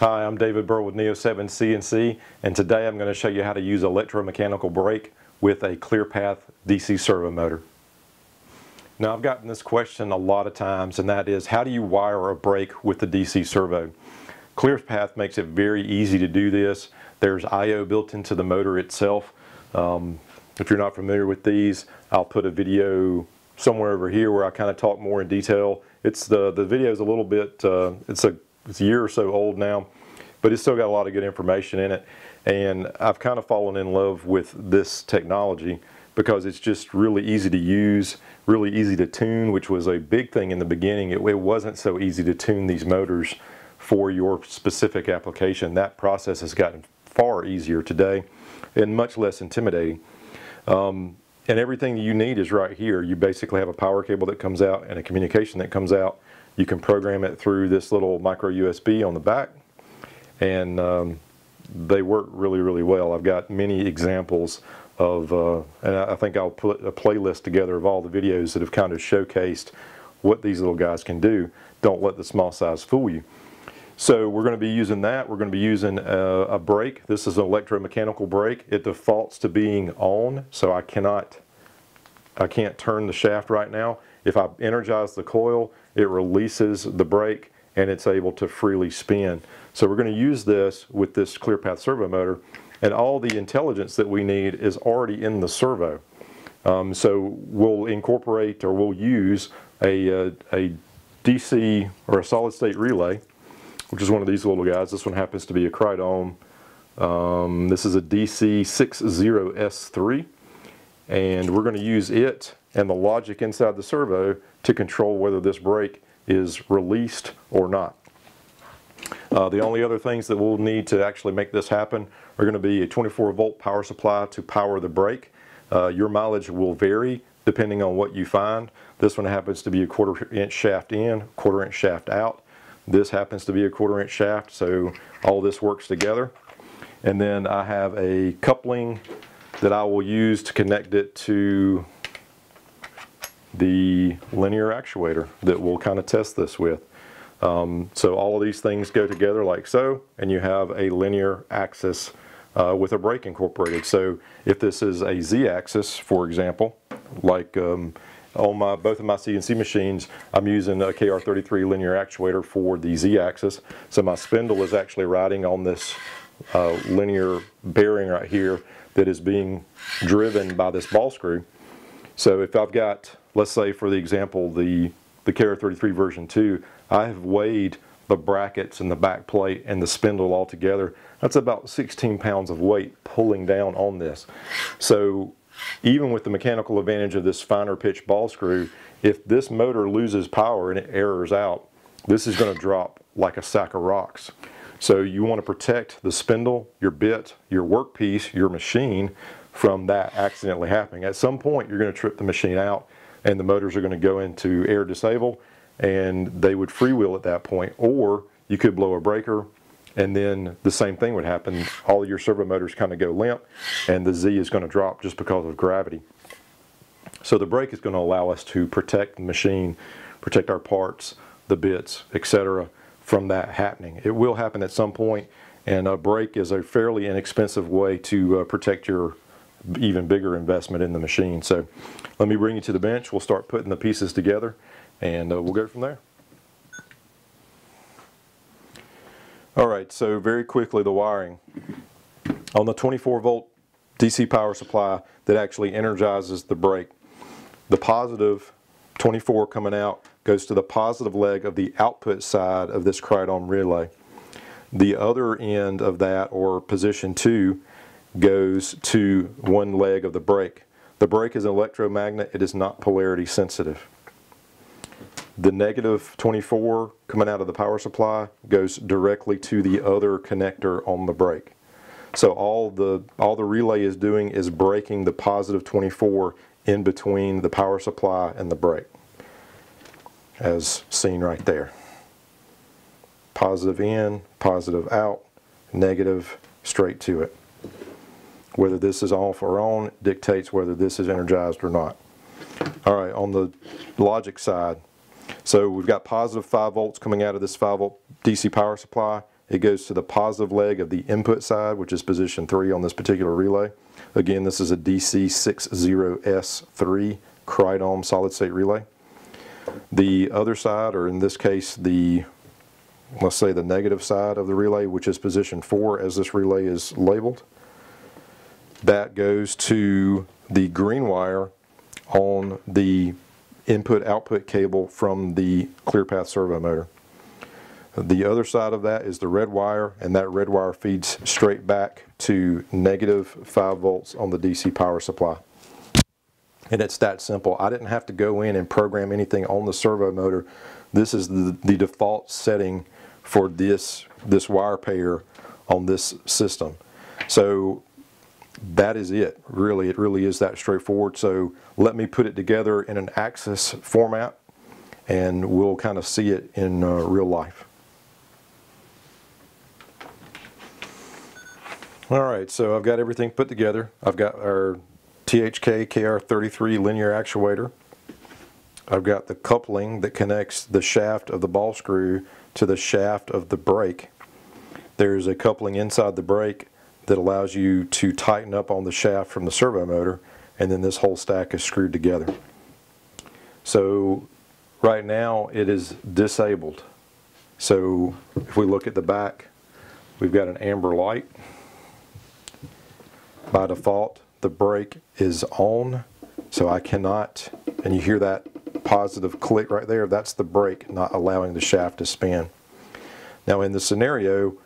Hi, I'm David Burrell with Neo 7 CNC and today I'm going to show you how to use electromechanical brake with a ClearPath DC servo motor. Now I've gotten this question a lot of times and that is how do you wire a brake with the DC servo? ClearPath makes it very easy to do this. There's I.O. built into the motor itself. Um, if you're not familiar with these, I'll put a video somewhere over here where I kind of talk more in detail. It's the, the video is a little bit, uh, it's a it's a year or so old now, but it's still got a lot of good information in it. And I've kind of fallen in love with this technology because it's just really easy to use, really easy to tune, which was a big thing in the beginning. It, it wasn't so easy to tune these motors for your specific application. That process has gotten far easier today and much less intimidating. Um, and everything you need is right here. You basically have a power cable that comes out and a communication that comes out you can program it through this little micro USB on the back and um, they work really, really well. I've got many examples of, uh, and I think I'll put a playlist together of all the videos that have kind of showcased what these little guys can do. Don't let the small size fool you. So we're going to be using that. We're going to be using a, a brake. This is an electromechanical brake. It defaults to being on, so I cannot, I can't turn the shaft right now. If I energize the coil, it releases the brake and it's able to freely spin. So we're going to use this with this ClearPath servo motor and all the intelligence that we need is already in the servo. Um, so we'll incorporate or we'll use a, uh, a DC or a solid state relay, which is one of these little guys. This one happens to be a Crydom. Um, this is a DC60S3 and we're going to use it and the logic inside the servo to control whether this brake is released or not. Uh, the only other things that we'll need to actually make this happen are going to be a 24 volt power supply to power the brake. Uh, your mileage will vary depending on what you find. This one happens to be a quarter inch shaft in, quarter inch shaft out. This happens to be a quarter inch shaft, so all this works together. And then I have a coupling that I will use to connect it to the linear actuator that we'll kind of test this with. Um, so all of these things go together like so, and you have a linear axis uh, with a brake incorporated. So if this is a z-axis, for example, like um, on my both of my CNC machines, I'm using a KR33 linear actuator for the z-axis. So my spindle is actually riding on this uh, linear bearing right here that is being driven by this ball screw. So if I've got let's say for the example, the, the KR33 version 2, I have weighed the brackets and the back plate and the spindle all together. That's about 16 pounds of weight pulling down on this. So even with the mechanical advantage of this finer pitch ball screw, if this motor loses power and it errors out, this is going to drop like a sack of rocks. So you want to protect the spindle, your bit, your workpiece, your machine from that accidentally happening. At some point you're going to trip the machine out and the motors are going to go into air disable and they would freewheel at that point or you could blow a breaker and then the same thing would happen all your servo motors kind of go limp and the Z is going to drop just because of gravity so the brake is going to allow us to protect the machine protect our parts the bits etc from that happening it will happen at some point and a brake is a fairly inexpensive way to uh, protect your even bigger investment in the machine. So let me bring you to the bench. We'll start putting the pieces together and uh, we'll go from there. All right, so very quickly the wiring. On the 24 volt DC power supply that actually energizes the brake, the positive 24 coming out goes to the positive leg of the output side of this Crydom relay. The other end of that, or position 2, goes to one leg of the brake. The brake is an electromagnet, it is not polarity sensitive. The negative 24 coming out of the power supply goes directly to the other connector on the brake. So all the, all the relay is doing is breaking the positive 24 in between the power supply and the brake, as seen right there. Positive in, positive out, negative straight to it. Whether this is off or on dictates whether this is energized or not. All right, on the logic side, so we've got positive 5 volts coming out of this 5 volt DC power supply, it goes to the positive leg of the input side, which is position 3 on this particular relay. Again, this is a DC60S3 Crydom solid state relay. The other side, or in this case the, let's say the negative side of the relay, which is position 4 as this relay is labeled, that goes to the green wire on the input output cable from the ClearPath servo motor. The other side of that is the red wire and that red wire feeds straight back to negative 5 volts on the DC power supply. And it's that simple. I didn't have to go in and program anything on the servo motor. This is the, the default setting for this, this wire pair on this system. So that is it really it really is that straightforward so let me put it together in an axis format and we'll kind of see it in uh, real life all right so I've got everything put together I've got our THK KR33 linear actuator I've got the coupling that connects the shaft of the ball screw to the shaft of the brake there's a coupling inside the brake that allows you to tighten up on the shaft from the servo motor and then this whole stack is screwed together. So right now it is disabled. So if we look at the back, we've got an amber light. By default, the brake is on, so I cannot, and you hear that positive click right there, that's the brake not allowing the shaft to spin. Now in the scenario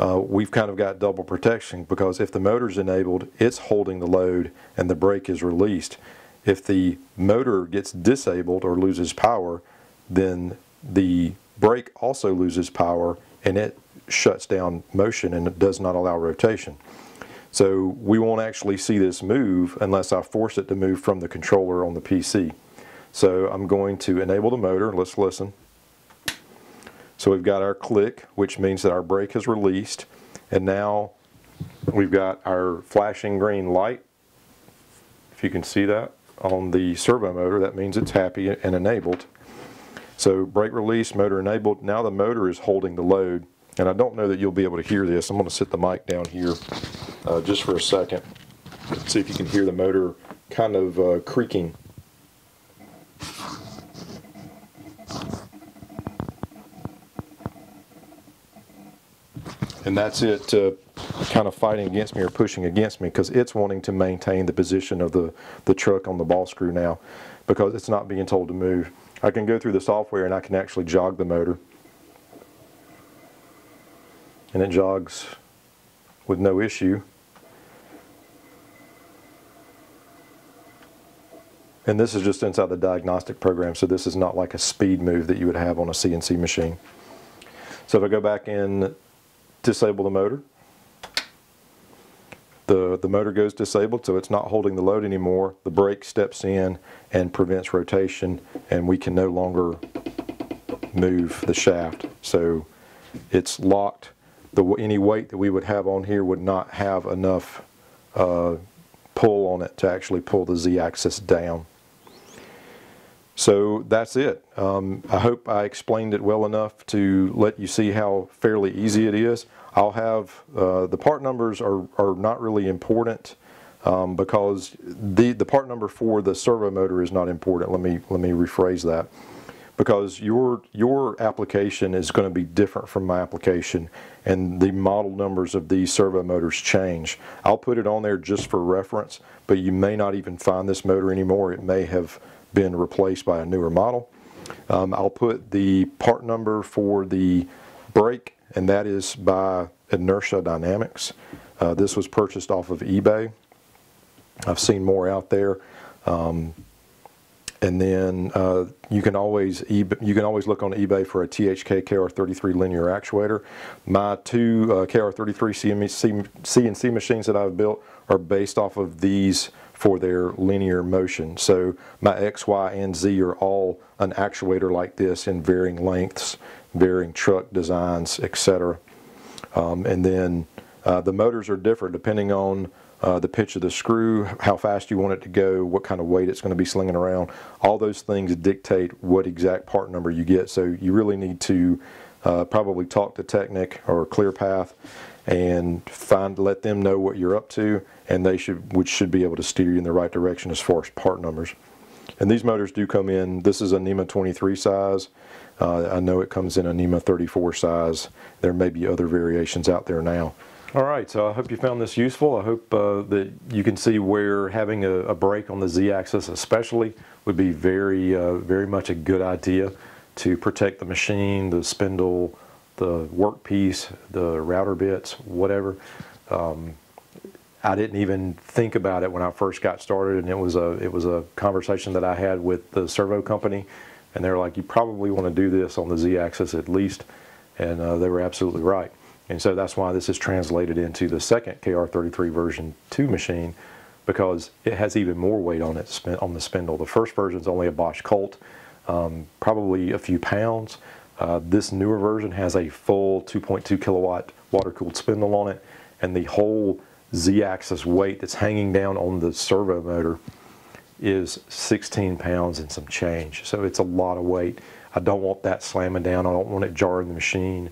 uh, we've kind of got double protection because if the motor's enabled, it's holding the load and the brake is released. If the motor gets disabled or loses power, then the brake also loses power and it shuts down motion and it does not allow rotation. So we won't actually see this move unless I force it to move from the controller on the PC. So I'm going to enable the motor. Let's listen. So we've got our click, which means that our brake is released. And now we've got our flashing green light. If you can see that on the servo motor, that means it's happy and enabled. So brake release, motor enabled. Now the motor is holding the load. And I don't know that you'll be able to hear this. I'm going to sit the mic down here uh, just for a second. See if you can hear the motor kind of uh, creaking. and that's it uh, kind of fighting against me or pushing against me because it's wanting to maintain the position of the, the truck on the ball screw now because it's not being told to move. I can go through the software and I can actually jog the motor and it jogs with no issue. And this is just inside the diagnostic program, so this is not like a speed move that you would have on a CNC machine. So if I go back in disable the motor. The, the motor goes disabled so it's not holding the load anymore. The brake steps in and prevents rotation and we can no longer move the shaft. So it's locked. The, any weight that we would have on here would not have enough uh, pull on it to actually pull the z-axis down. So that's it. Um, I hope I explained it well enough to let you see how fairly easy it is. I'll have, uh, the part numbers are, are not really important um, because the, the part number for the servo motor is not important. Let me, let me rephrase that. Because your, your application is going to be different from my application and the model numbers of these servo motors change. I'll put it on there just for reference, but you may not even find this motor anymore. It may have been replaced by a newer model. Um, I'll put the part number for the brake, and that is by Inertia Dynamics. Uh, this was purchased off of eBay. I've seen more out there. Um, and then uh, you can always you can always look on eBay for a THK KR33 linear actuator. My two uh, KR33 CNC, CNC machines that I've built are based off of these for their linear motion. So my X, Y, and Z are all an actuator like this in varying lengths, varying truck designs, etc. Um, and then uh, the motors are different depending on uh, the pitch of the screw, how fast you want it to go, what kind of weight it's going to be slinging around. All those things dictate what exact part number you get. So you really need to uh, probably talk to Teknic or ClearPath and find let them know what you're up to, and they should which should be able to steer you in the right direction as far as part numbers. And these motors do come in. This is a NEMA 23 size. Uh, I know it comes in a NEMA 34 size. There may be other variations out there now. All right, so I hope you found this useful. I hope uh, that you can see where having a, a on the Z-axis especially would be very, uh, very much a good idea to protect the machine, the spindle, the workpiece, the router bits, whatever. Um, I didn't even think about it when I first got started, and it was a it was a conversation that I had with the servo company, and they were like, "You probably want to do this on the z-axis at least," and uh, they were absolutely right. And so that's why this is translated into the second KR33 version 2 machine, because it has even more weight on it on the spindle. The first version is only a Bosch Colt, um, probably a few pounds. Uh, this newer version has a full 2.2 kilowatt water cooled spindle on it, and the whole z-axis weight that's hanging down on the servo motor is 16 pounds and some change. So it's a lot of weight. I don't want that slamming down. I don't want it jarring the machine,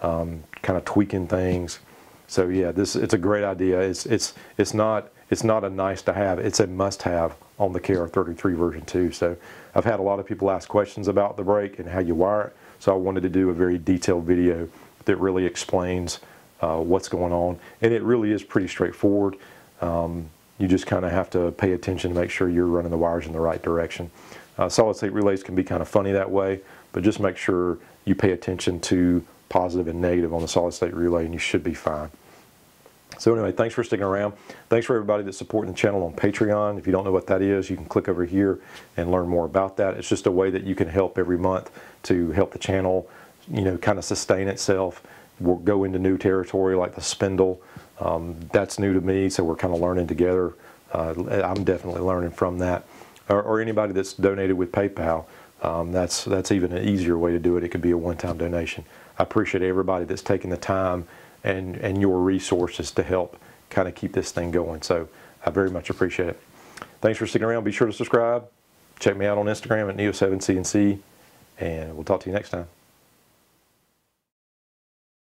um, kind of tweaking things. So yeah, this it's a great idea. It's it's it's not it's not a nice to have. It's a must have on the KR33 version 2. So I've had a lot of people ask questions about the brake and how you wire it. So I wanted to do a very detailed video that really explains uh, what's going on. And it really is pretty straightforward. Um, you just kind of have to pay attention to make sure you're running the wires in the right direction. Uh, solid state relays can be kind of funny that way, but just make sure you pay attention to positive and negative on the solid state relay and you should be fine. So anyway, thanks for sticking around. Thanks for everybody that's supporting the channel on Patreon. If you don't know what that is, you can click over here and learn more about that. It's just a way that you can help every month to help the channel, you know, kind of sustain itself we'll go into new territory like the spindle. Um, that's new to me, so we're kind of learning together. Uh, I'm definitely learning from that. Or, or anybody that's donated with PayPal, um, that's that's even an easier way to do it. It could be a one-time donation. I appreciate everybody that's taking the time and and your resources to help kind of keep this thing going. So I very much appreciate it. Thanks for sticking around. Be sure to subscribe. Check me out on Instagram at Neo7CNC, and we'll talk to you next time.